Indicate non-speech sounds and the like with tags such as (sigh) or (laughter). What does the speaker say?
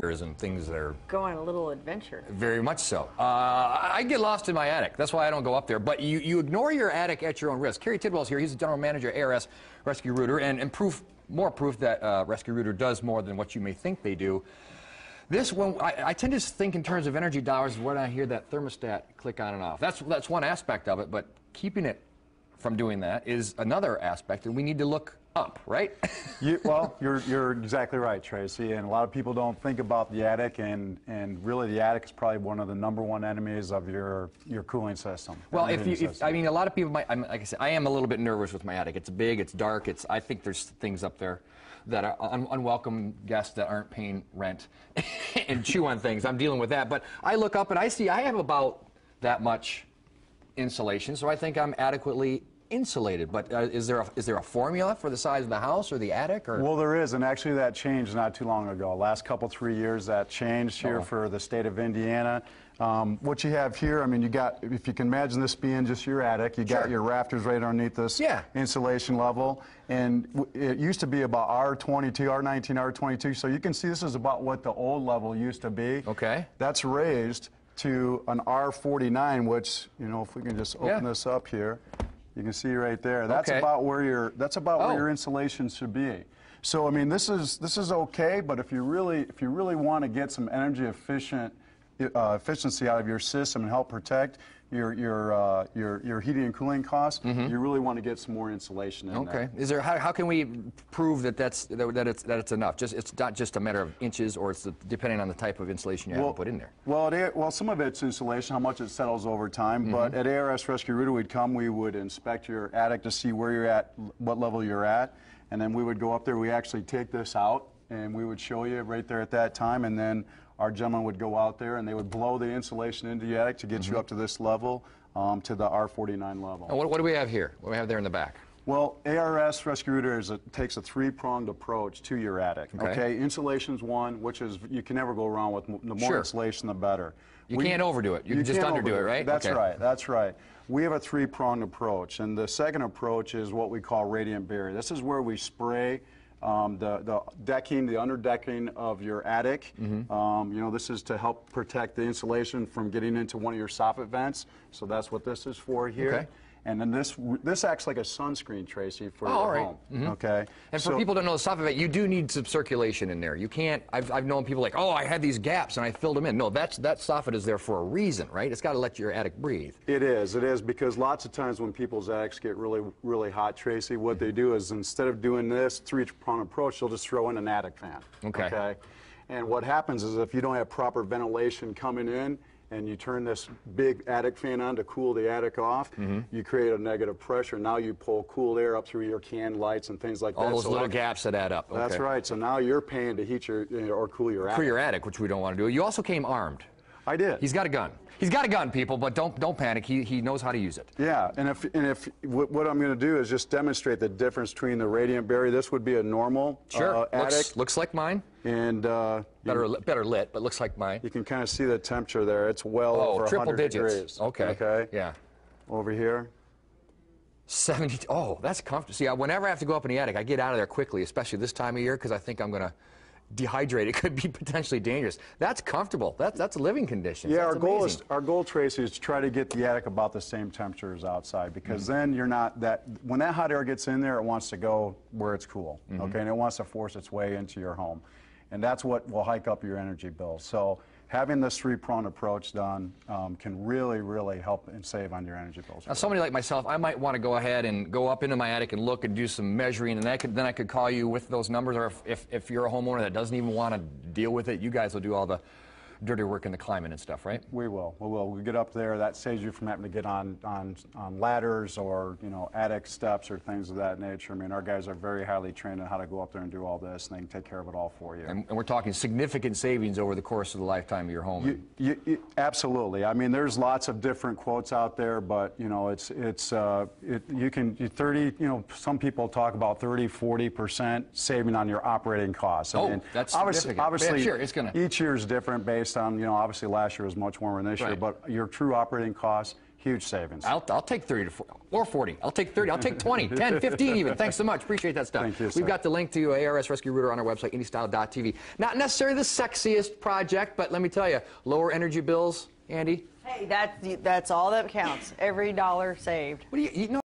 and things that are Go on a little adventure. very much so. Uh, I get lost in my attic. That's why I don't go up there. But you, you ignore your attic at your own risk. Kerry Tidwell's here. He's the general manager at ARS Rescue Rooter, and, and proof, more proof that uh, Rescue Rooter does more than what you may think they do. This one, I, I tend to think in terms of energy dollars when I hear that thermostat click on and off. That's, that's one aspect of it, but keeping it from doing that is another aspect, and we need to look up, right? (laughs) You, well, you're, you're exactly right, Tracy. And a lot of people don't think about the attic, and, and really the attic is probably one of the number one enemies of your, your cooling system. Well, if you, if. I mean, a lot of people might, I'm, like I said, I am a little bit nervous with my attic. It's big, it's dark, it's, I think there's things up there that are un, unwelcome guests that aren't paying rent (laughs) and chew on things. I'm dealing with that. But I look up and I see I have about that much insulation, so I think I'm adequately insulated. But uh, is there a, is there a formula for the size of the house or the attic or? Well, there is, and actually that changed not too long ago. Last couple, three years, that changed here Uh-oh. for the state of Indiana. Um, what you have here, I mean, you got, if you can imagine this being just your attic, you got your rafters right underneath this Yeah. insulation level, and w- it used to be about R22, R19, R22, so you can see this is about what the old level used to be. Okay. That's raised to an R49, which, you know, if we can just open Yeah. this up here, you can see right there. That's Okay. about where your that's about Oh. where your insulation should be. So I mean, this is this is okay, but if you really if you really want to get some energy efficient uh, efficiency out of your system and help protect your your uh, your your heating and cooling costs, you really want to get some more insulation in. Okay. there. Is there how, how can we prove that that's that, that it's that it's enough? Just it's not just a matter of inches, or it's the, depending on the type of insulation you have to put in there. Well, it, well, some of it's insulation, how much it settles over time. Mm-hmm. But at ARS Rescue Rooter, we'd come, we would inspect your attic to see where you're at, what level you're at, and then we would go up there. We actually take this out, and we would show you right there at that time, and then our gentleman would go out there and they would blow the insulation into the attic to get Mm-hmm. you up to this level, um, to the R49 level. And what, what do we have here? What do we have there in the back? Well, ARS Rescue Rooter is a, takes a three-pronged approach to your attic. Okay. Okay, insulation's one, which is you can never go wrong with the more Sure. insulation, the better. You can't overdo it. You can just underdo it, right? That's Okay. right. That's right. We have a three-pronged approach, and the second approach is what we call radiant barrier. This is where we spray. Um, the, the decking, the underdecking of your attic. Mm-hmm. Um, you know, this is to help protect the insulation from getting into one of your soffit vents. So that's what this is for here. Okay. And then this this acts like a sunscreen, Tracy, for Oh, your right. Home. Mm-hmm. Okay. And for people don't know the soffit vent, you do need some circulation in there. You can't. I've, I've known people like, oh, I had these gaps and I filled them in. No, that's that soffit is there for a reason, right? It's got to let your attic breathe. It is. It is because lots of times when people's attics get really, really hot, Tracy, what they do is instead of doing this three-prong approach, they'll just throw in an attic fan. Okay. Okay. And what happens is if you don't have proper ventilation coming in, and you turn this big attic fan on to cool the attic off, Mm-hmm. you create a negative pressure. Now you pull cool air up through your can lights and things like All that. those So little gaps that add up. That's right. So now you're paying to heat your or cool your attic. For your attic, which we don't want to do. You also came armed. I did. He's got a gun. He's got a gun, people, but don't don't panic. He he knows how to use it. Yeah, and if and if what, what I'm going to do is just demonstrate the difference between the radiant barrier. This would be a normal Sure. uh, attic, looks looks like mine. and uh, Better lit- better lit, but looks like mine. you can kind of see the temperature there. It's well Oh, over triple 100 digits. degrees. Okay. Okay. Yeah. Over here. 70. Oh, that's comfortable. See, I, whenever I have to go up in the attic, I get out of there quickly, especially this time of year, because I think I'm going to dehydrate. It (laughs) could be potentially dangerous. That's comfortable. That's that's a living condition. Yeah, That's our goal is our goal, Tracy, is to try to get the attic about the same temperature as outside because mm-hmm. then you're not that when that hot air gets in there, it wants to go where it's cool, mm-hmm. okay, and it wants to force its way into your home, and that's what will hike up your energy bill. So having this three-pronged approach done um, can really, really help and save on your energy bills. Now, somebody like myself, I might want to go ahead and go up into my attic and look and do some measuring, and I could, then I could call you with those numbers. Or if, if, if you're a homeowner that doesn't even want to deal with it, you guys will do all the dirty work in the climate and stuff, right? We will. We will. We get up there. That saves you from having to get on, on, on ladders or you know attic steps or things of that nature. I mean, our guys are very highly trained on how to go up there and do all this, and they can take care of it all for you. And, and we're talking significant savings over the course of the lifetime of your home. You, you, you, absolutely. I mean, there's lots of different quotes out there, but you know, it's it's uh, it, you can you 30. You know, some people talk about 30, 40 percent saving on your operating costs. I Oh, mean, that's obviously, significant. obviously Yeah, sure, it's gonna- each year is different based on you know. Obviously, last year was much warmer than this year, but your true operating costs huge savings. I'll, I'll take 30 to 40, or 40. I'll take 30. I'll take 20, (laughs) 10, 15 even. Thanks so much. Appreciate that stuff. Thank you, We've sir. got the link to ARS Rescue Rooter on our website, indystyle.tv. Not necessarily the sexiest project, but let me tell you, lower energy bills, Andy. Hey, that's, that's all that counts. Every dollar saved. What do you, you know?